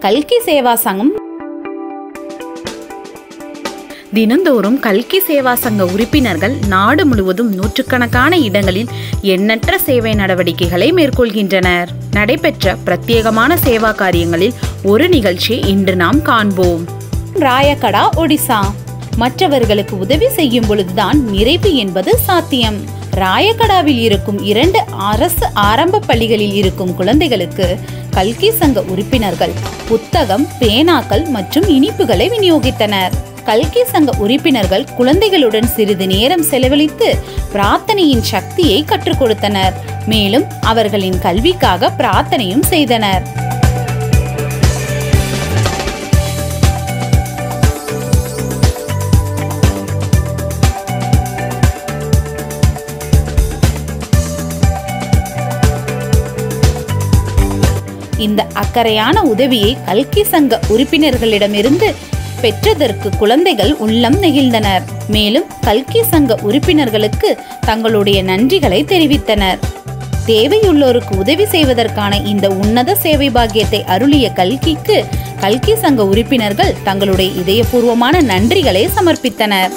கல்கி சேவா சங்கம். தினந்தோறும் கல்கி சேவா சங்க உறுப்பினர்கள் நாடு முழுவதும் நூற்றுக்கணக்கான இடங்களில் எண்ணற்ற சேவை நடவடிக்கைகளை மேற்கொள்கின்றனர். நடைபெற்ற பிரத்யேகமான சேவா காரியங்களில் ஒரு நிகழ்ச்சி இன்று நாம் காண்போம். ராயக்கடா ஒடிசா. மற்றவர்களுக்கு உதவி செய்யும் பொழுதுதான் நிறைவு என்பது சாத்தியம். ராயக்கடாவில் இருக்கும் இரண்டு அரசு ஆரம்ப பள்ளிகளில் இருக்கும் குழந்தைகளுக்கு கல்கி சங்க உறுப்பினர்கள் புத்தகம் பேனாக்கள் மற்றும் இனிப்புகளை விநியோகித்தனர். கல்கி சங்க உறுப்பினர்கள் குழந்தைகளுடன் சிறிது நேரம் செலவழித்து பிரார்த்தனையின் சக்தியை கற்றுக் கொடுத்தனர். மேலும் அவர்களின் கல்விக்காக பிரார்த்தனையும் செய்தனர். இந்த அக்கறையான உதவியை கல்கி சங்க உறுப்பினர்களிடமிருந்து பெற்றதற்கு குழந்தைகள் உள்ளம் நெகிழ்ந்தனர். மேலும் கல்கி சங்க உறுப்பினர்களுக்கு தங்களுடைய நன்றிகளை தெரிவித்தனர். தேவையுள்ளோருக்கு உதவி செய்வதற்கான இந்த உன்னத சேவை பாக்கியத்தை அருளிய கல்கிக்கு கல்கி சங்க உறுப்பினர்கள் தங்களுடைய இதயபூர்வமான நன்றிகளை சமர்ப்பித்தனர்.